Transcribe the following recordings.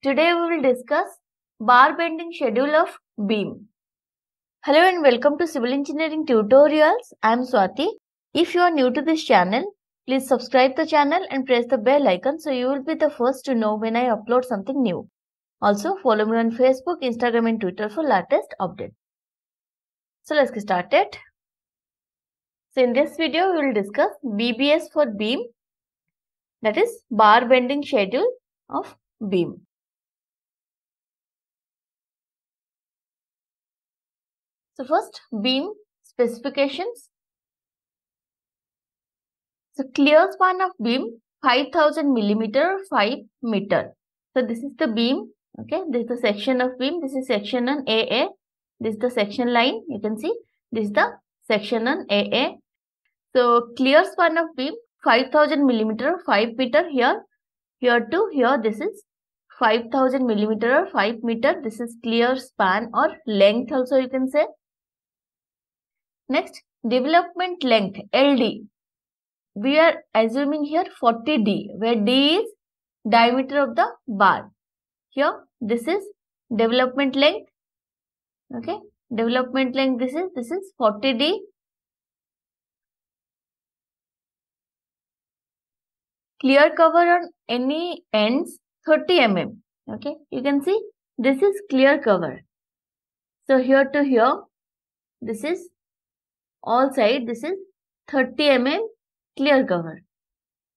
Today we will discuss bar bending schedule of beam. Hello and welcome to Civil Engineering Tutorials. I am Swati. If you are new to this channel, please subscribe the channel and press the bell icon so you will be the first to know when I upload something new. Also follow me on Facebook, Instagram and Twitter for latest updates. So let's get started. So in this video we will discuss BBS for beam that is bar bending schedule of beam. So first beam specifications. So clear span of beam 5000 millimeter 5 meter. So this is the beam. Okay, this is the section of beam. This is section on AA. This is the section line. You can see this is the section on AA. So clear span of beam 5000 millimeter 5 meter here. Here to here this is 5000 millimeter or 5 meter. This is clear span or length also you can say. Next, development length LD. We are assuming here 40D, where D is diameter of the bar. Here, this is development length. Okay, development length. This is this is 40D. Clear cover on any ends 30 mm. Okay, you can see this is clear cover. So here to here, this is all side this is 30 mm clear cover.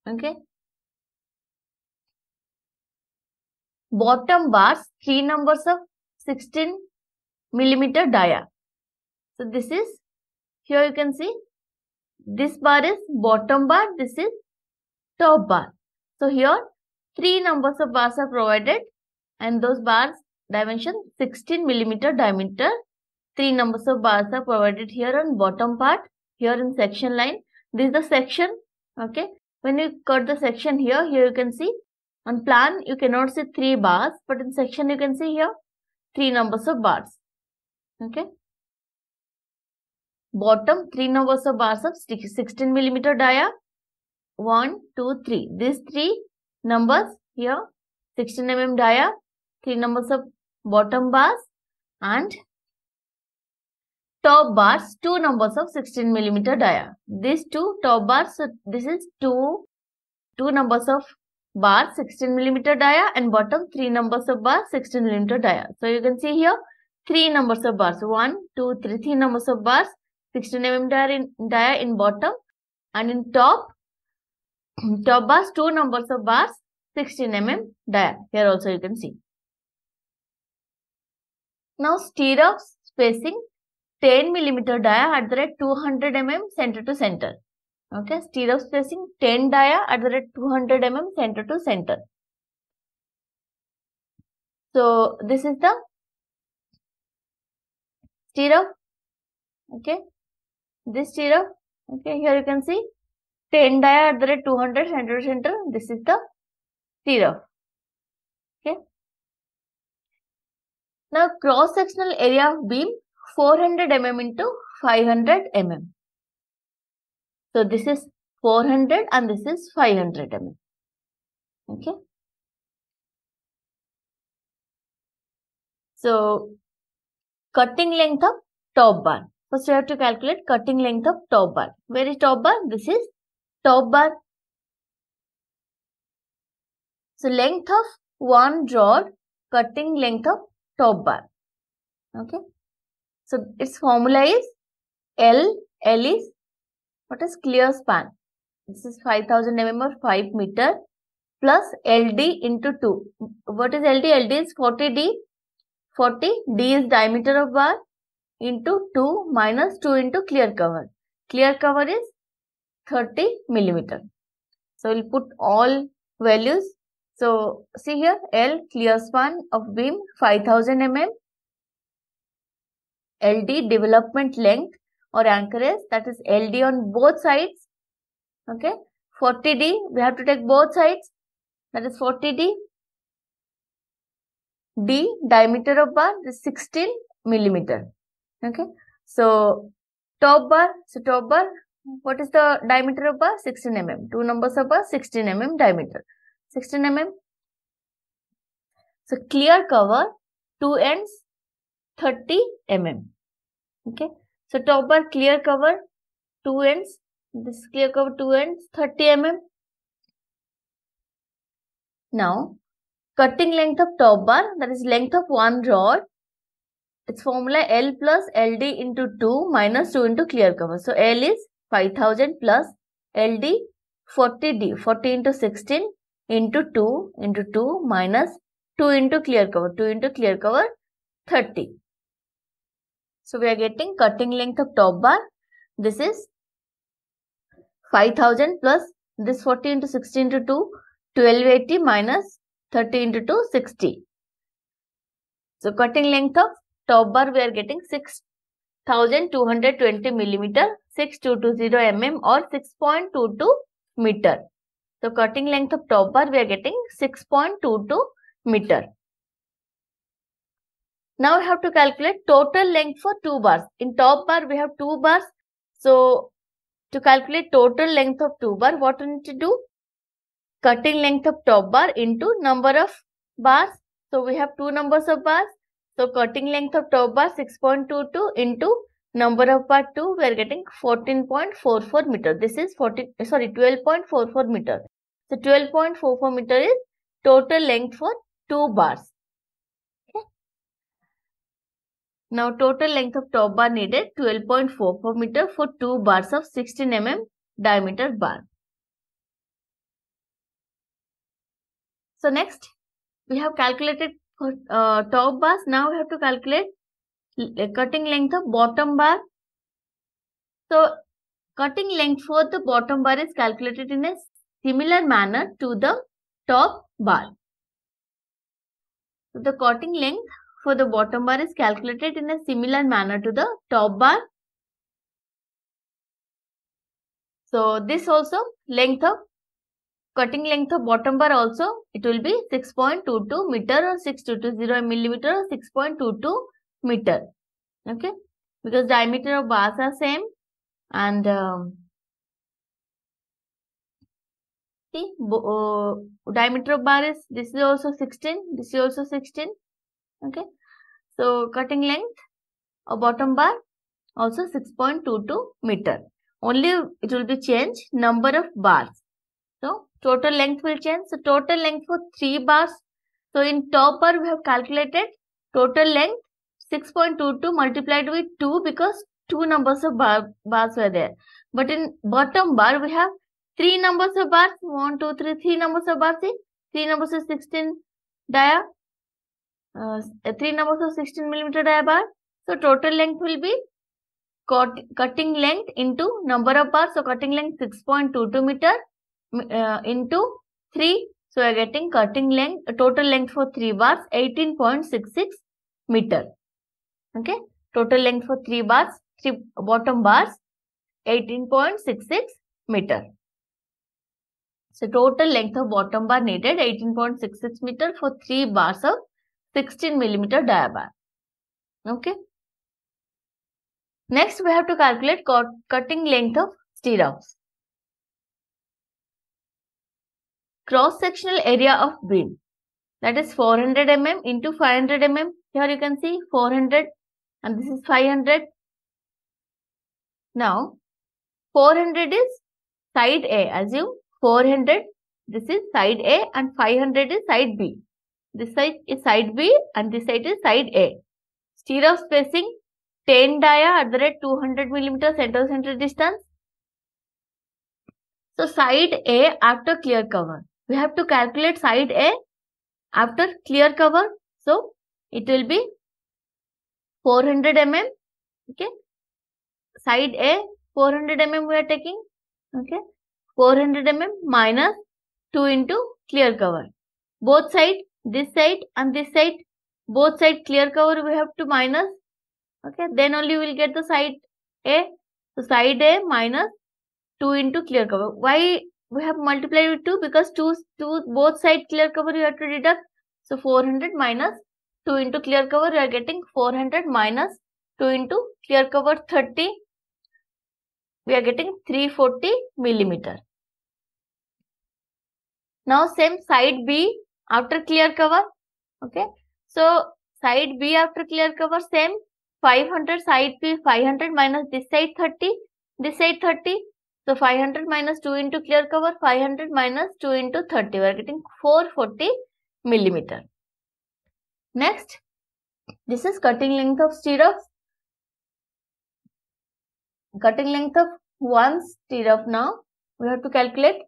Okay? Bottom bars three numbers of 16 millimeter dia. So this is here you can see this bar is bottom bar this is top bar. So here three numbers of bars are provided and those bars dimension 16 millimeter diameter three numbers of bars are provided here on bottom part here in section line. This is the section okay? When you cut the section here here you can see on plan you cannot see three bars but in section you can see here three numbers of bars okay? Bottom three numbers of bars of 16 millimeter dia one two three. These three numbers here 16 mm dia three numbers of bottom bars and top bars, two numbers of 16 millimeter dia. These two top bars, so this is two, two numbers of bars 16 millimeter dia and bottom three numbers of bars 16 millimeter dia. So you can see here three numbers of bars, one, two, three, three numbers of bars 16 mm dia in, dia in bottom and in top, top bars two numbers of bars 16 mm dia. Here also you can see. Now stirrup spacing 10 millimeter dia at the rate 200 mm center to center. Okay, stirrup spacing 10 dia at the rate 200 mm center to center. So this is the stirrup. Okay, this stirrup. Okay, here you can see 10 dia at the rate 200 center to center. This is the stirrup. Okay. Now cross sectional area of beam 400 mm into 500 mm. So this is 400 and this is 500 mm. Okay. So cutting length of top bar. First you have to calculate cutting length of top bar. Where is top bar? This is top bar. So length of one rod, cutting length of top bar. Okay. So its formula is L. L is what is clear span. This is 5000 mm or 5 meter plus LD into 2. What is LD? LD is 40D. 40 D is diameter of bar into 2 minus 2 into clear cover. Clear cover is 30 millimeter. So we'll put all values. So see here L clear span of beam 5000 mm LD development length or anchorage that is LD on both sides. Okay. 40D, we have to take both sides. That is 40D. D, diameter of bar is 16 millimeter. Okay. So, top bar, so top bar, what is the diameter of bar? 16 mm. Two numbers of bar, 16 mm diameter. 16 mm. So clear cover, two ends, 30 mm. Okay. So top bar clear cover, two ends. This clear cover, two ends, 30 mm. Now, cutting length of top bar, that is length of one rod. Its formula L plus LD into 2 minus 2 into clear cover. So, L is 5000 plus LD 40D, 40 into 16 into 2 into 2 minus 2 into clear cover, 2 into clear cover 30. So, we are getting cutting length of top bar. This is 5000 plus this 40 into 16 into 2 1280 minus 30 into 2, 60. So cutting length of top bar we are getting 6220 millimeter, 6220 mm or 6.22 meter. So cutting length of top bar we are getting 6.22 meter. Now we have to calculate total length for two bars. In top bar we have two bars. So to calculate total length of two bar, what we need to do? cutting length of top bar into number of bars. So we have two numbers of bars. So cutting length of top bar 6.22 into number of bar 2 we are getting 14.44 meter. This is 40 sorry 12.44 meter. So 12.44 meter is total length for two bars. Okay. Now total length of top bar needed 12.44 meter for two bars of 16 mm diameter bar. So next, we have calculated uh, top bars. Now we have to calculate cutting length of bottom bar. So cutting length for the bottom bar is calculated in a similar manner to the top bar. So the cutting length for the bottom bar is calculated in a similar manner to the top bar. So this also length of cutting length of bottom bar also it will be 6.22 meter or 6220 millimeter or 6.22 meter. Okay? Because diameter of bars are same and um, see uh, diameter of bar is this is also 16 this is also 16 okay so cutting length of bottom bar also 6.22 meter only it will be changed number of bars so total length will change. So total length for 3 bars. So in top bar we have calculated total length 6.22 multiplied with 2 because two numbers of bar, bars were there. But in bottom bar we have three numbers of bars. 1, 2, 3, three numbers of bars. Three numbers of 16 dia. Uh, three numbers of 16 millimeter dia bar. So total length will be cut, cutting length into number of bars. So cutting length 6.22 meter uh, into 3. So, we are getting cutting length, total length for 3 bars 18.66 meter. Okay. Total length for 3 bars, 3 bottom bars 18.66 meter. So, total length of bottom bar needed 18.66 meter for 3 bars of 16 millimeter dia bar. Okay. Next, we have to calculate cutting length of stirrups. cross-sectional area of beam that is 400 mm into 500 mm. Here you can see 400 and this is 500. Now 400 is side A. Assume 400 this is side A and 500 is side B. This side is side B and this side is side A. Stirrup spacing 10 dia at the rate 200 millimeter center center distance. So side A after clear cover we have to calculate side A after clear cover. So, it will be 400 mm. Okay. Side A 400 mm we are taking. Okay. 400 mm minus 2 into clear cover. Both side, this side and this side, both side clear cover we have to minus. Okay. Then only we will get the side A. So, side A minus 2 into clear cover. Why we have multiplied with 2 because 2, two both side clear cover you have to deduct. So 400 minus 2 into clear cover you are getting 400 minus 2 into clear cover 30 we are getting 340 millimeter. Now same side B after clear cover Okay. So side B after clear cover same 500 side B 500 minus this side 30 this side 30 so 500 minus 2 into clear cover 500 minus 2 into 30 we are getting 440 millimeter. Next this is cutting length of stirrups. Cutting length of one stirrup now we have to calculate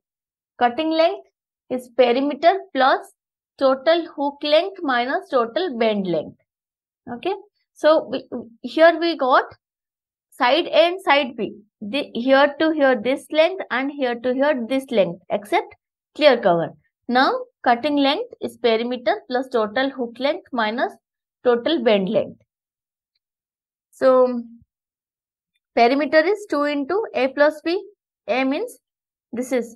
cutting length is perimeter plus total hook length minus total bend length. Okay. So we, here we got side A and side B. The, here to here this length and here to here this length except clear cover. Now cutting length is perimeter plus total hook length minus total bend length. So perimeter is 2 into A plus B. A means this is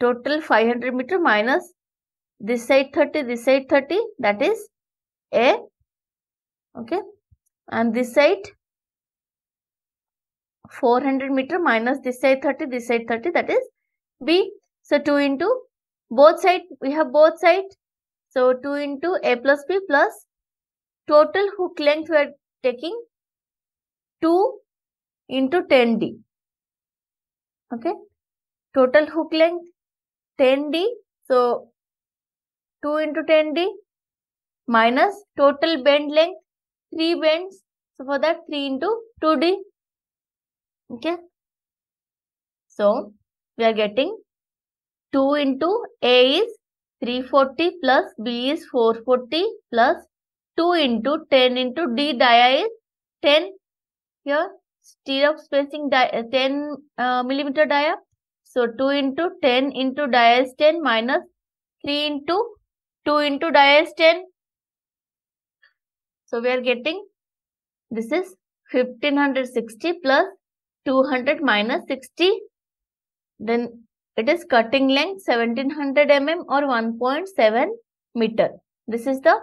total 500 meter minus this side 30 this side 30 that is A okay? And this side 400 meter minus this side 30 this side 30 that is B. So 2 into both side we have both side. So 2 into A plus B plus total hook length we are taking 2 into 10D okay? Total hook length 10D so 2 into 10D minus total bend length 3 bends. So for that 3 into 2D. Okay. So we are getting 2 into A is 340 plus B is 440 plus 2 into 10 into D dia is 10 here stirrup spacing dia, 10 uh, millimeter dia. So 2 into 10 into dia is 10 minus 3 into 2 into dia is 10. So we are getting this is 1560 plus 200 minus 60. Then it is cutting length 1700 mm or 1.7 meter. This is the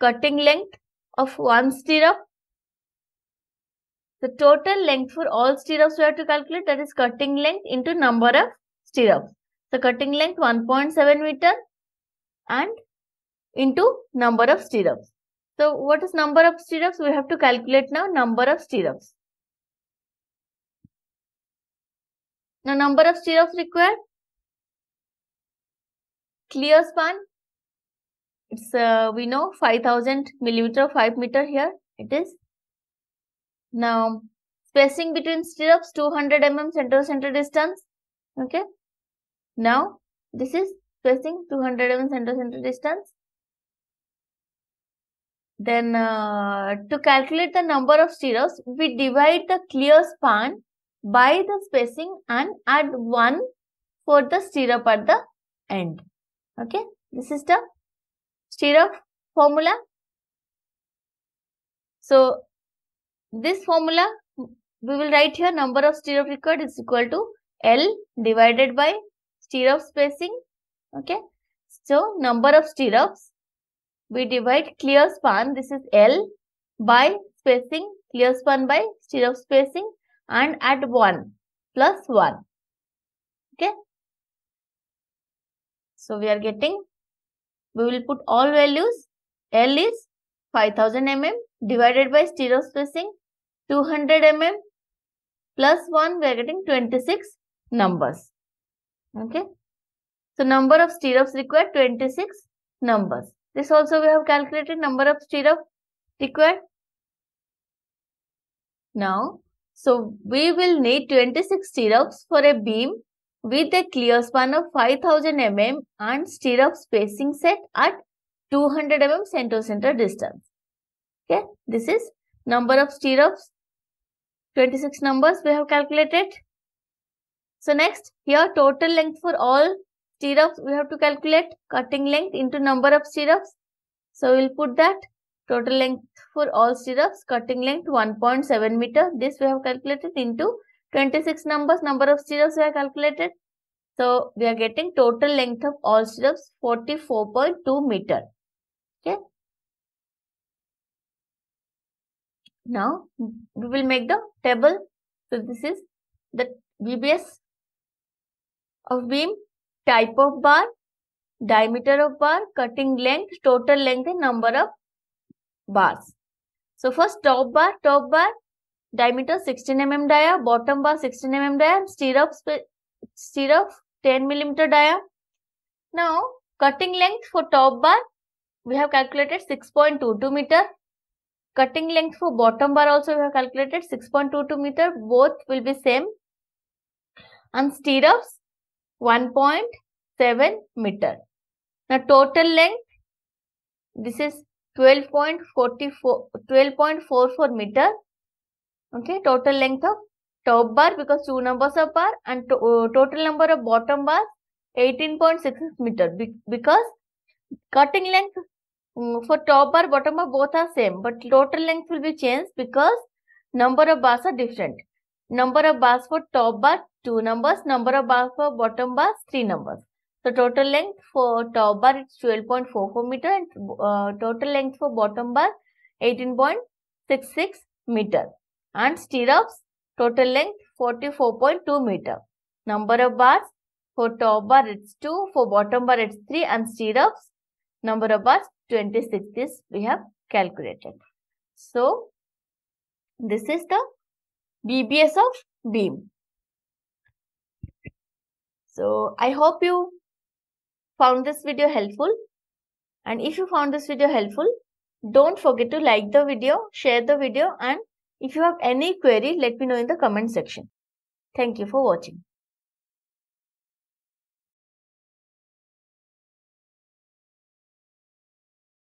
cutting length of one stirrup. The total length for all stirrups we have to calculate that is cutting length into number of stirrups. So cutting length 1.7 meter and into number of stirrups. So what is number of stirrups? We have to calculate now number of stirrups. Now number of stirrups required. Clear span. It's uh, we know 5000 millimeter 5 meter here it is. Now spacing between stirrups 200 mm center center distance. Okay. Now this is spacing 200 mm center center distance. Then uh, to calculate the number of stirrups, we divide the clear span by the spacing and add 1 for the stirrup at the end. Okay, this is the stirrup formula. So, this formula we will write here number of stirrup required is equal to L divided by stirrup spacing. Okay, so number of stirrups we divide clear span, this is L, by spacing, clear span by stirrup spacing and add 1 plus 1. Okay. So we are getting, we will put all values. L is 5000 mm divided by stirrup spacing 200 mm plus 1 we are getting 26 numbers. Okay. So number of stirrups required 26 numbers. This also we have calculated number of stirrup required. Now, so we will need 26 stirrups for a beam with a clear span of 5000 mm and stirrup spacing set at 200 mm center center distance. Okay, this is number of stirrups. 26 numbers we have calculated. So next, here total length for all stirrups we have to calculate cutting length into number of stirrups. So we'll put that total length for all stirrups cutting length 1.7 meter. This we have calculated into 26 numbers number of stirrups we have calculated. So we are getting total length of all stirrups 44.2 meter. Okay. Now we will make the table. So this is the BBS of beam type of bar, diameter of bar, cutting length, total length and number of bars. So first top bar, top bar, diameter 16 mm dia, bottom bar 16 mm dia stirrup, stirrup 10 millimeter dia. Now cutting length for top bar, we have calculated 6.22 meter. Cutting length for bottom bar also we have calculated 6.22 meter. Both will be same. And stirrups 1.7 meter. Now total length, this is 12.44 12.44 meter. Okay, total length of top bar because two numbers of bar and to, uh, total number of bottom bar 18.66 meter Be because cutting length um, for top bar bottom bar both are same but total length will be changed because number of bars are different number of bars for top bar two numbers number of bars for bottom bar three numbers so total length for top bar it's 12.44 meter and uh, total length for bottom bar 18.66 meter. And stirrups total length 44.2 meter. Number of bars for top bar it's 2, for bottom bar it's 3 and stirrups number of bars 26 this we have calculated. So this is the BBS of beam. So I hope you found this video helpful. And if you found this video helpful don't forget to like the video share the video and if you have any query let me know in the comment section. Thank you for watching